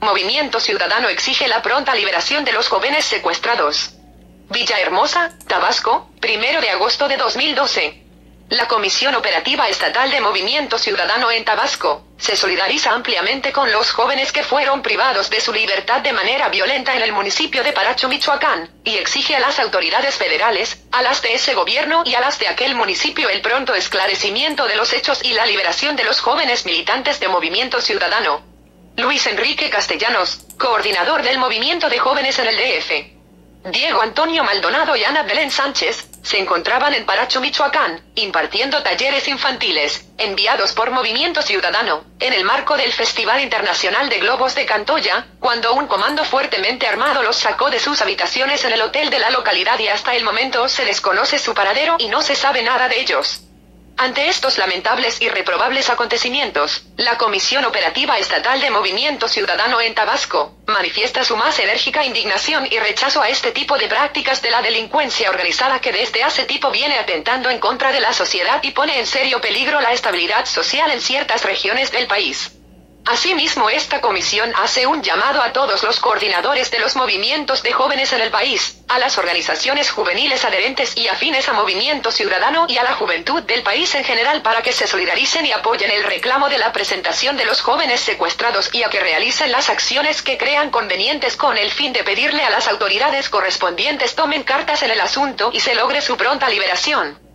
Movimiento Ciudadano exige la pronta liberación de los jóvenes secuestrados. Villahermosa, Tabasco, 1 de agosto de 2012. La Comisión Operativa Estatal de Movimiento Ciudadano en Tabasco, se solidariza ampliamente con los jóvenes que fueron privados de su libertad de manera violenta en el municipio de Paracho, Michoacán, y exige a las autoridades federales, a las de ese gobierno y a las de aquel municipio el pronto esclarecimiento de los hechos y la liberación de los jóvenes militantes de Movimiento Ciudadano. Luis Enrique Castellanos, coordinador del Movimiento de Jóvenes en el DF. Diego Antonio Maldonado y Ana Belén Sánchez, se encontraban en Paracho, Michoacán, impartiendo talleres infantiles, enviados por Movimiento Ciudadano, en el marco del Festival Internacional de Globos de Cantoya, cuando un comando fuertemente armado los sacó de sus habitaciones en el hotel de la localidad y hasta el momento se desconoce su paradero y no se sabe nada de ellos. Ante estos lamentables y reprobables acontecimientos, la Comisión Operativa Estatal de Movimiento Ciudadano en Tabasco, manifiesta su más enérgica indignación y rechazo a este tipo de prácticas de la delincuencia organizada que desde hace tiempo viene atentando en contra de la sociedad y pone en serio peligro la estabilidad social en ciertas regiones del país. Asimismo, esta comisión hace un llamado a todos los coordinadores de los movimientos de jóvenes en el país, a las organizaciones juveniles adherentes y afines a Movimiento Ciudadano y a la juventud del país en general para que se solidaricen y apoyen el reclamo de la presentación de los jóvenes secuestrados y a que realicen las acciones que crean convenientes con el fin de pedirle a las autoridades correspondientes tomen cartas en el asunto y se logre su pronta liberación.